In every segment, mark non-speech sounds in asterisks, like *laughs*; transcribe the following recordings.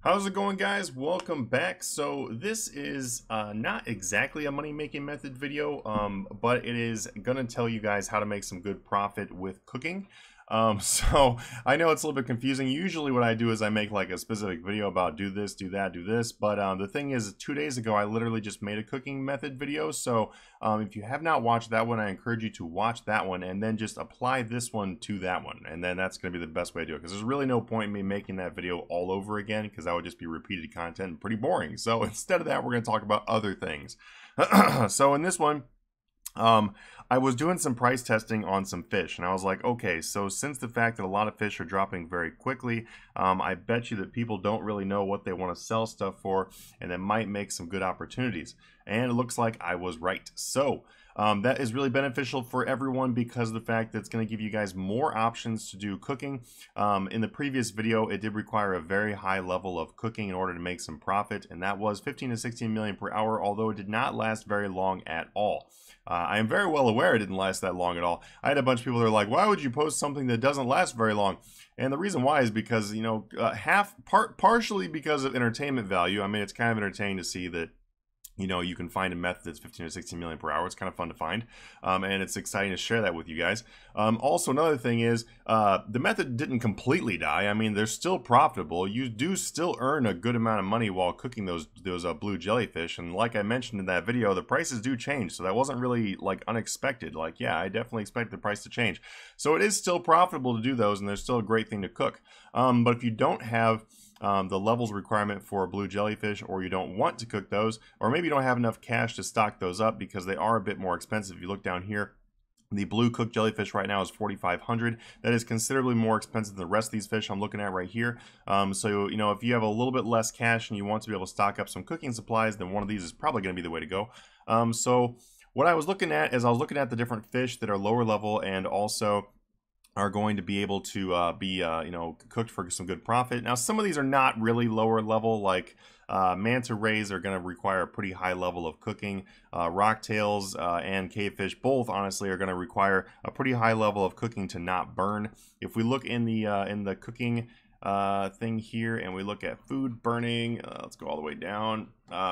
How's it going guys? Welcome back. So this is uh, not exactly a money making method video, um, but it is to tell you guys how to make some good profit with cooking. Um, *laughs* so I know it's a little bit confusing. Usually what I do is I make like a specific video about do this, do that, do this. But um, the thing is two days ago, I literally just made a cooking method video. So um, if you have not watched that one, I encourage you to watch that one and then just apply this one to that one. And then that's going to be the best way to do it because there's really no point in me making that video all over again because that would just be repeated content and pretty boring. So *laughs* instead of that, we're going to talk about other things. *clears throat* so in this one, um, I was doing some price testing on some fish, and I was like, okay, so since the fact that a lot of fish are dropping very quickly, um, I bet you that people don't really know what they want to sell stuff for, and it might make some good opportunities. And it looks like I was right. So um, that is really beneficial for everyone because of the fact that it's going to give you guys more options to do cooking. Um, in the previous video, it did require a very high level of cooking in order to make some profit, and that was 15 to 16 million per hour, although it did not last very long at all. Uh, I am very well aware it didn't last that long at all. I had a bunch of people that are like, why would you post something that doesn't last very long? And the reason why is because, you know, uh, half, part, partially because of entertainment value. I mean, it's kind of entertaining to see that you know, you can find a method that's 15 or 16 million per hour. It's kind of fun to find, um, and it's exciting to share that with you guys. Um, also, another thing is uh, the method didn't completely die. I mean, they're still profitable. You do still earn a good amount of money while cooking those those uh, blue jellyfish. And like I mentioned in that video, the prices do change, so that wasn't really like unexpected. Like, yeah, I definitely expect the price to change. So it is still profitable to do those, and they're still a great thing to cook. Um, but if you don't have um, the levels requirement for blue jellyfish or you don't want to cook those or maybe you don't have enough cash to stock those up because they are a bit more expensive. If you look down here, the blue cooked jellyfish right now is 4,500. That is considerably more expensive than the rest of these fish I'm looking at right here. Um, so, you know, if you have a little bit less cash and you want to be able to stock up some cooking supplies, then one of these is probably going to be the way to go. Um, so, what I was looking at is I was looking at the different fish that are lower level and also are going to be able to uh, be uh, you know cooked for some good profit. Now some of these are not really lower level like uh, manta rays are going to require a pretty high level of cooking. Uh, rocktails uh, and cavefish both honestly are going to require a pretty high level of cooking to not burn. If we look in the uh, in the cooking uh, thing here and we look at food burning let's go all the way down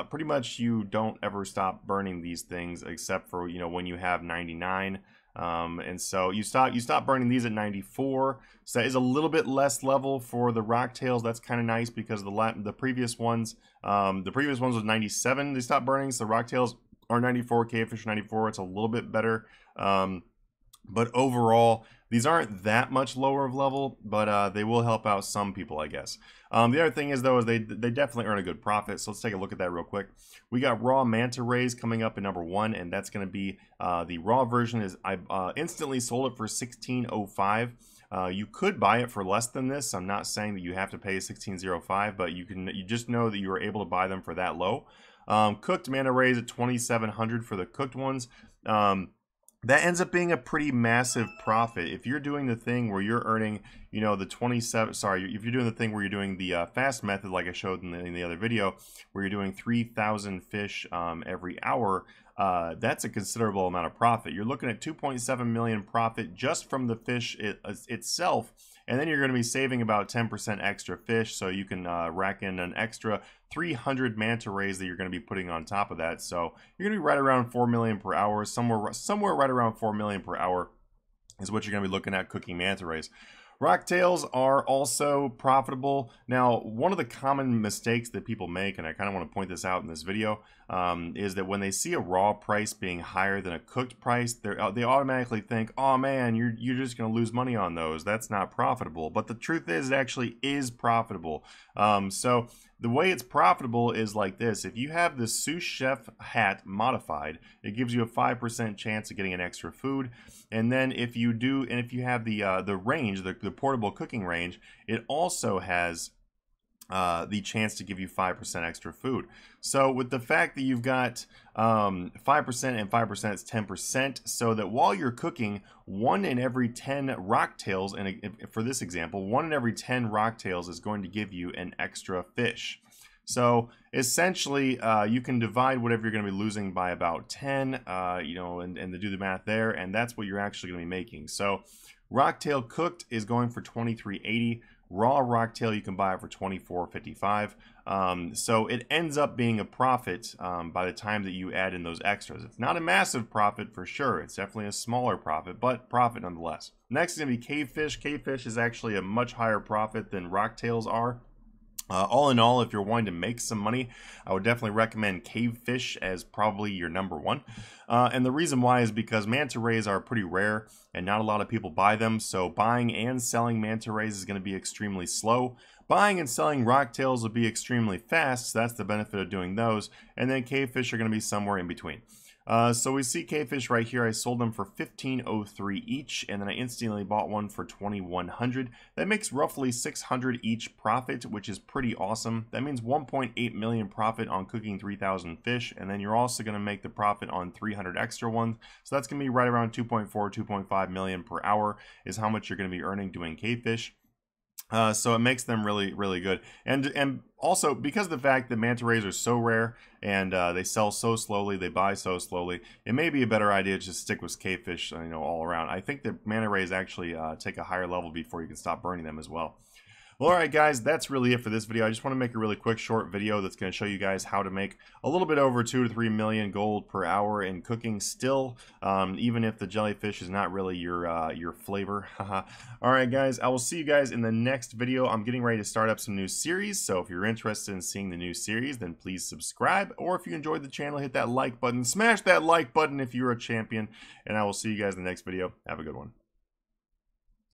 pretty much you don't ever stop burning these things except for you know when you have 99 um, and so you stop you stop burning these at 94. So that is a little bit less level for the rock tails. That's kind of nice because the the previous ones um, the previous ones was 97. They stopped burning. So rock tails are 94. Cavefish 94. It's a little bit better. Um, but overall, these aren't that much lower of level, but uh, they will help out some people, I guess. Um, the other thing is, though, is they, they definitely earn a good profit. So let's take a look at that real quick. We got raw manta rays coming up in number one, and that's going to be uh, the raw version. Is I uh, instantly sold it for 1605. Uh, you could buy it for less than this. I'm not saying that you have to pay 1605, but you can you just know that you are able to buy them for that low. Um, cooked manta rays at 2700 for the cooked ones. Um, that ends up being a pretty massive profit. If you're doing the thing where you're earning, you know, the 27, sorry, if you're doing the thing where you're doing the uh, fast method, like I showed in the, in the, other video, where you're doing 3,000 fish um, every hour, uh, that's a considerable amount of profit. You're looking at 2.7 million profit just from the fish it, uh, itself and then you're going to be saving about 10% extra fish, so you can uh, rack in an extra 300 manta rays that you're going to be putting on top of that. So you're going to be right around 4 million per hour, somewhere somewhere right around 4 million per hour is what you're going to be looking at cooking manta rays. Rocktails are also profitable. Now, one of the common mistakes that people make, and I kind of want to point this out in this video, um, is that when they see a raw price being higher than a cooked price, uh, they automatically think, oh man, you're, you're just going to lose money on those. That's not profitable. But the truth is, it actually is profitable. Um, so the way it's profitable is like this. If you have the sous chef hat modified, it gives you a 5% chance of getting an extra food. And then if you do, and if you have the uh, the range, the, the portable cooking range, it also has uh, the chance to give you 5% extra food. So with the fact that you've got um, 5% and 5% is 10%, so that while you're cooking, one in every 10 rocktails, and for this example, one in every 10 rocktails is going to give you an extra fish. So essentially, uh, you can divide whatever you're going to be losing by about 10, uh, you know, and, and do the math there, and that's what you're actually going to be making. So Rocktail cooked is going for 23.80. Raw rocktail you can buy it for twenty four fifty five. Um, so it ends up being a profit um, by the time that you add in those extras. It's not a massive profit for sure. It's definitely a smaller profit, but profit nonetheless. Next is going to be cavefish. Cavefish is actually a much higher profit than rocktails are. Uh, all in all, if you're wanting to make some money, I would definitely recommend Cavefish as probably your number one. Uh, and the reason why is because manta rays are pretty rare and not a lot of people buy them. So buying and selling manta rays is going to be extremely slow. Buying and selling rocktails will be extremely fast. So that's the benefit of doing those. And then cavefish are going to be somewhere in between. Uh, so we see cavefish right here. I sold them for 1503 each, and then I instantly bought one for 2100. That makes roughly 600 each profit, which is pretty awesome. That means 1.8 million profit on cooking 3000 fish, and then you're also going to make the profit on 300 extra ones. So that's going to be right around 2.4, 2.5 million per hour is how much you're going to be earning doing cavefish. Uh, so it makes them really, really good. And and also because the fact that manta rays are so rare and uh, they sell so slowly, they buy so slowly, it may be a better idea to just stick with cavefish, you know, all around. I think that manta rays actually uh, take a higher level before you can stop burning them as well. Well, alright guys, that's really it for this video. I just want to make a really quick short video that's going to show you guys how to make a little bit over 2 to 3 million gold per hour in cooking still, um, even if the jellyfish is not really your uh, your flavor. *laughs* alright guys, I will see you guys in the next video. I'm getting ready to start up some new series, so if you're interested in seeing the new series, then please subscribe, or if you enjoyed the channel, hit that like button. Smash that like button if you're a champion, and I will see you guys in the next video. Have a good one.